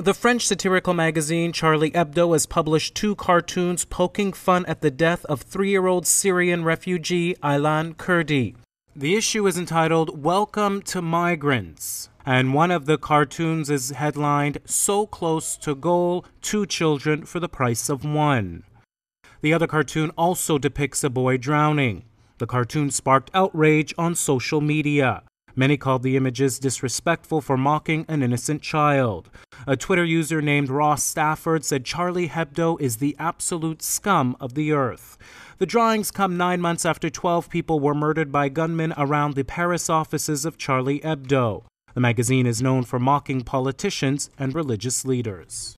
The French satirical magazine Charlie Hebdo has published two cartoons poking fun at the death of three year old Syrian refugee Aylan Kurdi. The issue is entitled Welcome to Migrants, and one of the cartoons is headlined So Close to Goal Two Children for the Price of One. The other cartoon also depicts a boy drowning. The cartoon sparked outrage on social media. Many called the images disrespectful for mocking an innocent child. A Twitter user named Ros Stafford said Charlie Hebdo is the absolute scum of the earth. The drawings come nine months after 12 people were murdered by gunmen around the Paris offices of Charlie Hebdo. The magazine is known for mocking politicians and religious leaders.